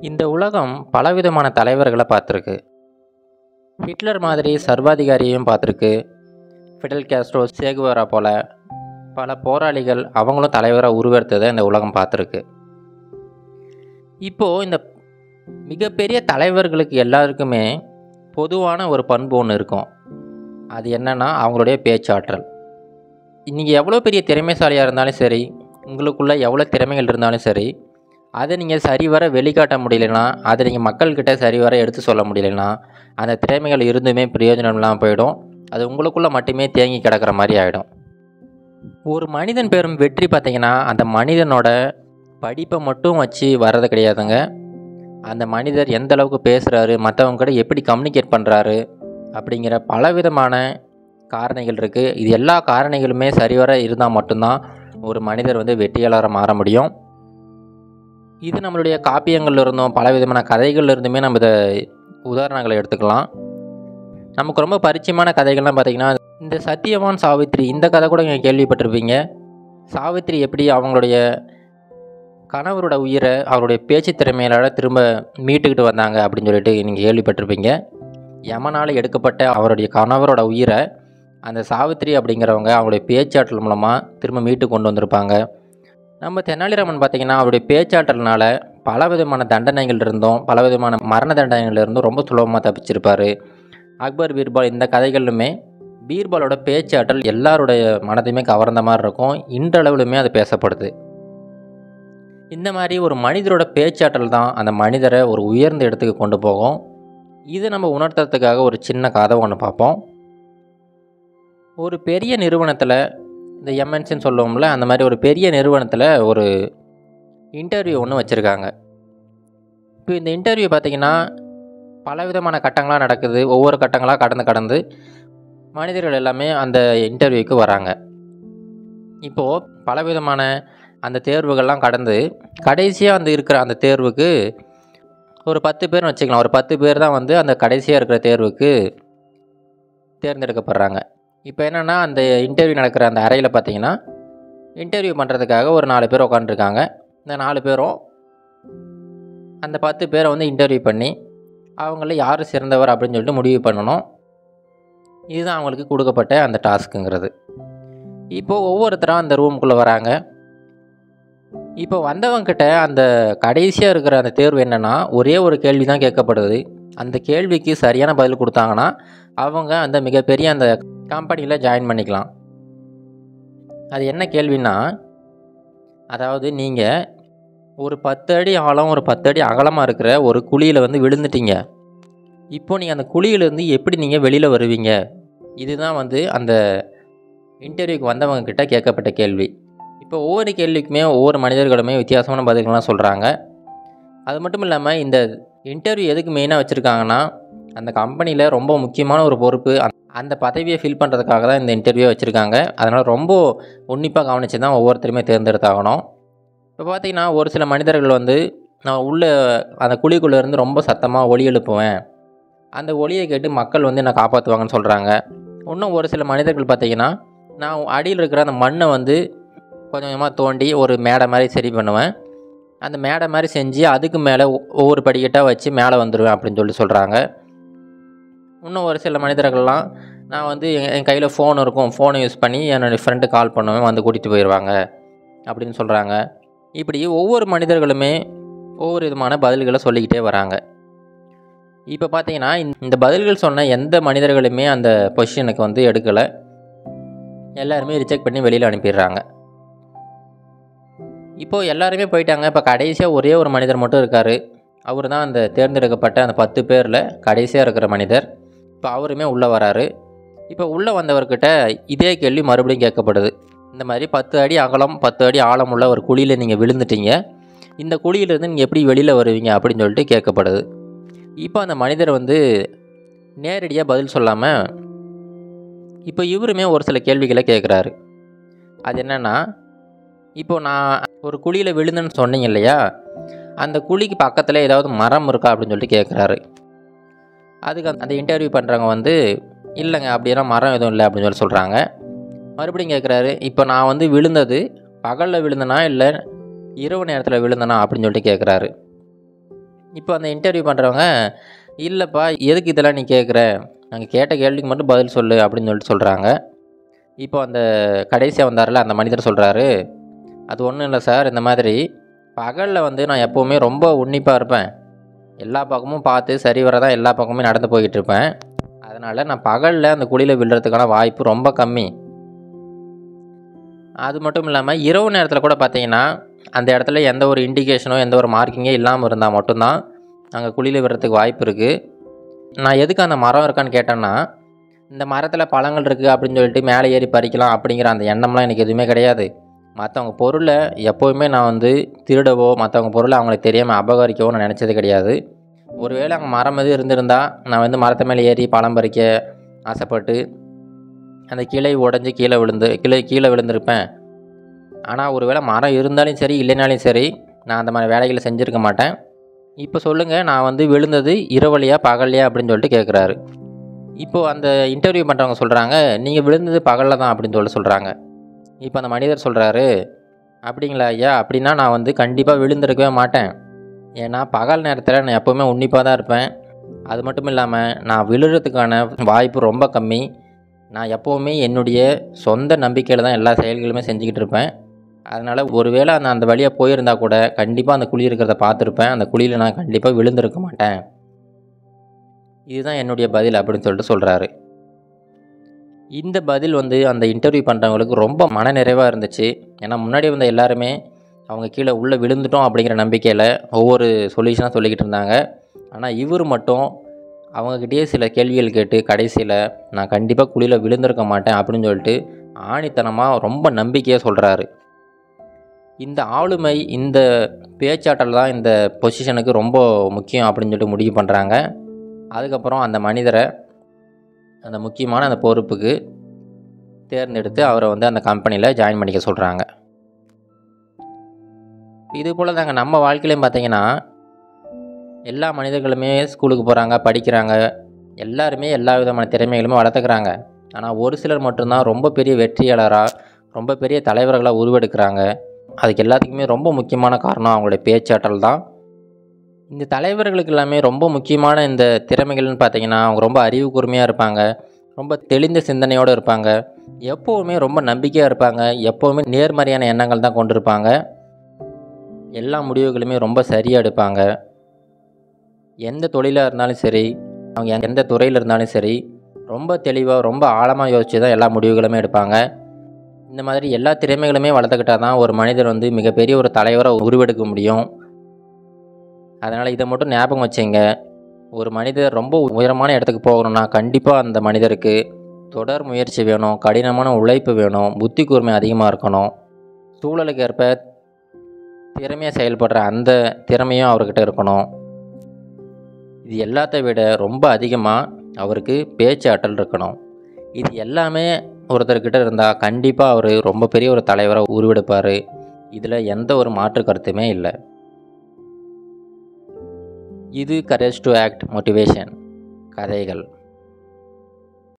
இந்த உலகம் பலவிதமான தலைவர்களை பார்த்துருக்கு. ஹிட்லர் மாதிரி சர்வாதிகாரியையும் பார்த்துருக்கு. ஃபிடல் கேஸ்ட்ரோ சேகுவரா போல பல போராளிகள் அவங்களும் தலைவராக உருவெடுத்ததை இந்த உலகம் பார்த்துருக்கு. இப்போது இந்த மிகப்பெரிய தலைவர்களுக்கு எல்லாருக்குமே பொதுவான ஒரு பண்பு ஒன்று இருக்கும். அது என்னன்னா அவங்களுடைய பேச்சாற்றல். நீங்கள் எவ்வளோ பெரிய திறமைசாலியாக இருந்தாலும் சரி உங்களுக்குள்ளே எவ்வளோ திறமைகள் இருந்தாலும் சரி அதை நீங்கள் சரிவர வெளிக்காட்ட முடியலனா அதை நீங்கள் மக்கள்கிட்ட சரிவர எடுத்து சொல்ல முடியலனா அந்த திறமைகள் இருந்துமே பிரயோஜனம் இல்லாமல் போயிடும். அது உங்களுக்குள்ளே மட்டுமே தேங்கி கிடக்கிற மாதிரி ஆகிடும் ஒரு மனிதன் பெறும் வெற்றி பார்த்திங்கன்னா அந்த மனிதனோட படிப்பை மட்டும் வச்சு வர்றது கிடையாதுங்க. அந்த மனிதர் எந்த அளவுக்கு பேசுகிறாரு மற்றவங்க கூட எப்படி கம்யூனிகேட் பண்ணுறாரு அப்படிங்கிற பலவிதமான காரணிகள் இருக்குது இது எல்லா காரணிகளுமே சரிவர இருந்தால் மட்டும்தான் ஒரு மனிதர் வந்து வெற்றியாளராக மாற முடியும். இது நம்மளுடைய காப்பியங்கள்ல இருந்தும் பல விதமான கதைகள்ல இருந்துமே நம்ம இதை உதாரணங்களை எடுத்துக்கலாம். நமக்கு ரொம்ப பரிச்சயமான கதைகள்லாம் பார்த்திங்கன்னா இந்த சத்தியவான் சாவித்ரி இந்த கதை கூட நீங்கள் கேள்விப்பட்டிருப்பீங்க. சாவித்ரி எப்படி அவங்களுடைய கணவரோட உயிரை அவருடைய பேச்சு திறமையிலால் திரும்ப மீட்டுக்கிட்டு வந்தாங்க அப்படின்னு சொல்லிட்டு நீங்கள் கேள்விப்பட்டிருப்பீங்க. யமனால் எடுக்கப்பட்ட அவருடைய கணவரோட உயிரை அந்த சாவித்ரி அப்படிங்கிறவங்க அவங்களுடைய பேச்சாற்றல் மூலமாக திரும்ப மீட்டு கொண்டு வந்திருப்பாங்க. நம்ம தெனாலிராமன் பார்த்திங்கன்னா அவருடைய பேச்சாற்றல்னால பல விதமான தண்டனைகள் இருந்தும் பல விதமான மரண தண்டனைகள் இருந்தும் ரொம்ப சுலபமாக தப்பிச்சிருப்பார். அக்பர் பீர்பால் இந்த கதைகளிலுமே பீர்பாலோட பேச்சாற்றல் எல்லாருடைய மனதையுமே கவர்ந்த மாதிரி இருக்கும். இன்றளவிலுமே அது பேசப்படுது. இந்த மாதிரி ஒரு மனிதரோட பேச்சாற்றல் தான் அந்த மனிதரை ஒரு உயர்ந்த இடத்துக்கு கொண்டு போகும். இது நம்ம உணர்த்துறதுக்காக ஒரு சின்ன கதை ஒன்று பார்ப்போம். ஒரு பெரிய நிறுவனத்தில் இந்த எம்என்சின்னு சொல்லுவோம்ல அந்த மாதிரி ஒரு பெரிய நிறுவனத்தில் ஒரு இன்டர்வியூ ஒன்று வச்சுருக்காங்க. இப்போ இந்த இன்டர்வியூ பார்த்திங்கன்னா பலவிதமான கட்டங்களாக நடக்குது. ஒவ்வொரு கட்டங்களாக கடந்து கடந்து மனிதர்கள் எல்லாமே அந்த இன்டர்வியூக்கு வராங்க. இப்போது பலவிதமான அந்த தேர்வுகள்லாம் கடந்து கடைசியாக வந்து இருக்கிற அந்த தேர்வுக்கு ஒரு பத்து பேர்னு வச்சுக்கலாம். ஒரு பத்து பேர் தான் வந்து அந்த கடைசியாக இருக்கிற தேர்வுக்கு தேர்ந்தெடுக்கப்படுறாங்க. இப்போ என்னென்னா அந்த இன்டர்வியூ நடக்கிற அந்த அறையில் பார்த்தீங்கன்னா இன்டர்வியூ பண்ணுறதுக்காக ஒரு நாலு பேர் உட்காந்துருக்காங்க இந்த நாலு பேரும் அந்த பத்து பேரை வந்து இன்டர்வியூ பண்ணி அவங்கள யார் சிறந்தவர் அப்படின்னு சொல்லிட்டு முடிவு பண்ணணும். இதுதான் அவங்களுக்கு கொடுக்கப்பட்ட அந்த டாஸ்க்குங்கிறது. இப்போது ஒவ்வொருத்தரும் அந்த ரூமுக்குள்ளே வராங்க. இப்போ வந்தவங்கிட்ட அந்த கடைசியாக இருக்கிற அந்த தேர்வு என்னென்னா ஒரே ஒரு கேள்வி தான் கேட்கப்படுது. அந்த கேள்விக்கு சரியான பதில் கொடுத்தாங்கன்னா அவங்க அந்த மிகப்பெரிய அந்த கம்பெனியில் ஜாயின் பண்ணிக்கலாம். அது என்ன கேள்வின்னா அதாவது நீங்கள் ஒரு பத்து அடி ஆழம் ஒரு பத்து அடி அகலமாக இருக்கிற ஒரு குழியில் வந்து விழுந்துட்டீங்க. இப்போ நீங்கள் அந்த குழியிலேருந்து எப்படி நீங்கள் வெளியில் வருவீங்க? இதுதான் வந்து அந்த இன்டர்வியூக்கு வந்தவங்க கிட்ட கேட்கப்பட்ட கேள்வி. இப்போ ஒவ்வொரு கேள்விக்குமே ஒவ்வொரு மனிதர்களுமே வித்தியாசமான பதில்கள்லாம் சொல்கிறாங்க அது மட்டும் இல்லாமல் இந்த இன்டர்வியூ எதுக்கு மெயினாக வச்சுருக்காங்கன்னா அந்த கம்பெனியில் ரொம்ப முக்கியமான ஒரு பொறுப்பு அந்த பதவியை ஃபில் பண்ணுறதுக்காக தான் இந்த இன்டர்வியூ வச்சுருக்காங்க. அதனால் ரொம்ப உன்னிப்பாக கவனித்து தான் ஒவ்வொருத்தருமே தேர்ந்தெடுத்தாகணும். இப்போ பார்த்திங்கன்னா ஒரு சில மனிதர்கள் வந்து நான் உள்ளே அந்த குழிக்குள்ளேருந்து ரொம்ப சத்தமாக ஒலி எழுப்புவேன். அந்த ஒலியை கேட்டு மக்கள் வந்து என்னை காப்பாற்றுவாங்கன்னு சொல்கிறாங்க இன்னும் ஒரு சில மனிதர்கள் பார்த்திங்கன்னா நான் அடியில் இருக்கிற அந்த மண்ணை வந்து கொஞ்சம் கொஞ்சமாக தோண்டி ஒரு மேடை மாதிரி சரி பண்ணுவேன். அந்த மேடை மாதிரி செஞ்சு அதுக்கு மேலே ஒவ்வொரு படிக்கட்டாக வச்சு மேலே வந்துடுவேன் அப்படின்னு சொல்லி சொல்கிறாங்க இன்னும் ஒரு சில மனிதர்கள்லாம் நான் வந்து என் கையில் ஃபோன் இருக்கும். ஃபோனை யூஸ் பண்ணி என்னுடைய ஃப்ரெண்டு கால் பண்ணுவேன் வந்து கூட்டிகிட்டு போயிடுவாங்க அப்படின்னு சொல்கிறாங்க இப்படி ஒவ்வொரு மனிதர்களுமே ஒவ்வொரு விதமான பதில்களை சொல்லிக்கிட்டே வராங்க. இப்போ பார்த்தீங்கன்னா இந்த பதில்கள் சொன்ன எந்த மனிதர்களுமே அந்த பொசிஷனுக்கு வந்து எடுக்கலை. எல்லாருமே ரிஜெக்ட் பண்ணி வெளியில் அனுப்பிடுறாங்க. இப்போது எல்லாருமே போயிட்டாங்க. இப்போ கடைசியாக ஒரே ஒரு மனிதர் மட்டும் இருக்கார். அவர் தான் அந்த தேர்ந்தெடுக்கப்பட்ட அந்த பத்து பேரில் கடைசியாக இருக்கிற மனிதர். இப்போ அவருமே உள்ளே வராரு. இப்போ உள்ளே வந்தவர்கிட்ட இதே கேள்வி மறுபடியும் கேட்கப்படுது. இந்த மாதிரி பத்து அடி அகலம் பத்து அடி ஆழம் உள்ள ஒரு குழியில் நீங்கள் விழுந்துட்டீங்க. இந்த குழியிலேருந்து நீங்கள் எப்படி வெளியில் வருவீங்க அப்படின்னு சொல்லிட்டு கேட்கப்படுது. இப்போ அந்த மனிதர் வந்து நேரடியாக பதில் சொல்லாமல் இப்போ இவருமே ஒரு சில கேள்விகளை கேட்குறாரு. அது என்னென்னா இப்போ நான் ஒரு குழியில் விழுந்தேன்னு சொன்னீங்க இல்லையா? அந்த குழிக்கு பக்கத்தில் ஏதாவது மரம் இருக்கா அப்படின்னு சொல்லிட்டு கேட்குறாரு. அதுக்கு அந்த இன்டர்வியூ பண்ணுறவங்க வந்து இல்லைங்க அப்படின்னா மரம் எதுவும் இல்லை அப்படின்னு சொல்லி சொல்கிறாங்க மறுபடியும் கேட்குறாரு இப்போ நான் வந்து விழுந்தது பகலில் விழுந்தனா இல்லை இரவு நேரத்தில் விழுந்தனா? அப்படின்னு சொல்லிட்டு கேட்குறாரு இப்போ அந்த இன்டர்வியூ பண்ணுறவங்க இல்லைப்பா எதுக்கு இதெல்லாம் நீ கேட்குற நாங்கள் கேட்ட கேள்விக்கு மட்டும் பதில் சொல்லு அப்படின்னு சொல்லிட்டு சொல்கிறாங்க இப்போ அந்த கடைசியாக வந்தார்ல அந்த மனிதர் சொல்கிறாரு அது ஒன்றும் இல்லை சார் இந்த மாதிரி பகலில் வந்து நான் எப்போவுமே ரொம்ப உன்னிப்பாக இருப்பேன். எல்லா பக்கமும் பார்த்து சரி வர தான் எல்லா பக்கமுமே நடந்து போய்கிட்டு இருப்பேன் அதனால் நான் பகலில் அந்த குழியில் விழுறதுக்கான வாய்ப்பு ரொம்ப கம்மி. அது மட்டும் இல்லாமல் இரவு நேரத்தில் கூட பார்த்தீங்கன்னா அந்த இடத்துல எந்த ஒரு இண்டிகேஷனோ எந்த ஒரு மார்க்கிங்கோ இல்லாமல் இருந்தால் மட்டும்தான் அங்கே குழியில் விடுறதுக்கு வாய்ப்பு இருக்குது நான் எதுக்கு அந்த மரம் இருக்கான்னு கேட்டேன்னா இந்த மரத்தில் பழங்கள் இருக்குது அப்படின்னு சொல்லிட்டு மேலே ஏறி பறிக்கலாம் அப்படிங்கிற அந்த எண்ணம்லாம் எனக்கு எதுவுமே கிடையாது. மற்றவங்க பொருளை எப்போவுமே நான் வந்து திருடவோ மற்றவங்க பொருளை அவங்களுக்கு தெரியாமல் அபகரிக்கவோ நான் நினச்சது கிடையாது. ஒருவேளை அங்கே மரம் எதுவும் இருந்திருந்தால் நான் வந்து மரத்து மேலே ஏறி பழம் பறிக்க ஆசைப்பட்டு அந்த கிளை உடஞ்சி கீழே விழுந்து கிளை கீழே விழுந்திருப்பேன். ஆனால் ஒருவேளை மரம் இருந்தாலும் சரி இல்லைனாலும் சரி நான் அந்த மாதிரி வேலைகளை செஞ்சுருக்க மாட்டேன். இப்போ சொல்லுங்கள் நான் வந்து விழுந்தது இரவலியா பகல்லையா அப்படின்னு சொல்லிட்டு கேட்குறாரு இப்போது அந்த இன்டர்வியூ பண்ணுறவங்க சொல்கிறாங்க நீங்கள் விழுந்தது பகலில் தான் அப்படின்னு சொல்லிட்டு சொல்கிறாங்க இப்போ அந்த மனிதர் சொல்கிறாரு அப்படிங்களா ஐயா அப்படின்னா நான் வந்து கண்டிப்பாக விழுந்திருக்கவே மாட்டேன். ஏன்னா பகல் நேரத்தில் நான் எப்போவுமே உன்னிப்பாக தான் இருப்பேன். அது மட்டும் இல்லாமல் நான் விழுறதுக்கான வாய்ப்பு ரொம்ப கம்மி. நான் எப்போவுமே என்னுடைய சொந்த நம்பிக்கையில் தான் எல்லா செயல்களுமே செஞ்சுக்கிட்டு இருப்பேன். அதனால் ஒருவேளை நான் அந்த வழியாக போயிருந்தால் கூட கண்டிப்பாக அந்த குழி இருக்கிறத பார்த்துருப்பேன். அந்த குழியில் நான் கண்டிப்பாக விழுந்திருக்க மாட்டேன். இதுதான் என்னுடைய பதில் அப்படின்னு சொல்லிட்டு சொல்கிறாரு இந்த பதில் வந்து அந்த இன்டர்வியூ பண்ணுறவங்களுக்கு ரொம்ப மனநிறைவாக இருந்துச்சு. ஏன்னா முன்னாடி வந்த எல்லாருமே அவங்க கீழே உள்ளே விழுந்துட்டோம் அப்படிங்கிற நம்பிக்கையில் ஒவ்வொரு சொல்யூஷனாக சொல்லிக்கிட்டு இருந்தாங்க. ஆனால் இவர் மட்டும் அவங்கக்கிட்டேயே சில கேள்விகள் கேட்டு கடைசியில் நான் கண்டிப்பாக குழியில் விழுந்திருக்க மாட்டேன் அப்படின்னு சொல்லிட்டு ஆணித்தனமாக ரொம்ப நம்பிக்கையாக சொல்கிறாரு இந்த ஆளுமை இந்த பேச்சாற்றல் தான் இந்த பொசிஷனுக்கு ரொம்ப முக்கியம் அப்படின்னு சொல்லிட்டு முடிவு பண்ணுறாங்க அதுக்கப்புறம் அந்த மனிதரை அந்த முக்கியமான அந்த பொறுப்புக்கு தேர்ந்தெடுத்து அவரை வந்து அந்த கம்பெனியில் ஜாயின் பண்ணிக்க சொல்கிறாங்க இது போல் தாங்க நம்ம வாழ்க்கையிலையும் பார்த்தீங்கன்னா எல்லா மனிதர்களுமே ஸ்கூலுக்கு போகிறாங்க படிக்கிறாங்க எல்லாருமே எல்லா விதமான திறமைகளுமே வளர்த்துக்கிறாங்க. ஆனால் ஒரு சிலர் மட்டும்தான் ரொம்ப பெரிய வெற்றியாளராக ரொம்ப பெரிய தலைவர்களாக உருவெடுக்கிறாங்க. அதுக்கு எல்லாத்துக்குமே ரொம்ப முக்கியமான காரணம் அவங்களுடைய பேச்சாற்றல் தான். இந்த தலைவர்களுக்கு எல்லாமே ரொம்ப முக்கியமான இந்த திறமைகள்னு பார்த்தீங்கன்னா அவங்க ரொம்ப அறிவு கூர்மையாக இருப்பாங்க. ரொம்ப தெளிந்த சிந்தனையோடு இருப்பாங்க. எப்போவுமே ரொம்ப நம்பிக்கையாக இருப்பாங்க. எப்போவுமே நேர்மறையான எண்ணங்கள் தான் கொண்டிருப்பாங்க. எல்லா முடிவுகளுமே ரொம்ப சரியாக எடுப்பாங்க. எந்த தொழிலாக இருந்தாலும் சரி அவங்க எந்த துறையில் இருந்தாலும் சரி ரொம்ப தெளிவாக ரொம்ப ஆழமாக யோசித்து தான் எல்லா முடிவுகளுமே எடுப்பாங்க. இந்த மாதிரி எல்லா திறமைகளுமே வளர்த்துக்கிட்டால் தான் ஒரு மனிதர் வந்து மிகப்பெரிய ஒரு தலைவராக உருவெடுக்க முடியும். அதனால் இதை மட்டும் ஞாபகம் வச்சுங்க. ஒரு மனிதர் ரொம்ப உயரமான இடத்துக்கு போகணும்னா கண்டிப்பாக அந்த மனிதருக்கு தொடர் முயற்சி வேணும் கடினமான உழைப்பு வேணும் புத்தி கூர்மை அதிகமாக இருக்கணும். சூழலுக்கு ஏற்ப திறமையாக செயல்படுற அந்த திறமையும் அவர்கிட்ட இருக்கணும். இது எல்லாத்த விட ரொம்ப அதிகமாக அவருக்கு பேச்சாற்றல் இருக்கணும். இது எல்லாமே ஒருத்தர்கிட்ட இருந்தால் கண்டிப்பாக அவர் ரொம்ப பெரிய ஒரு தலைவராக உருவெடுப்பார். இதில் எந்த ஒரு மாற்று கருத்துமே இல்லை. இது கரேஜ் டு ஆக்ட் மோட்டிவேஷன் கதைகள்.